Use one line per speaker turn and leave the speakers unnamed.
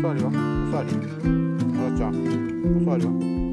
算里吧，不算里，我要加，不算里吧。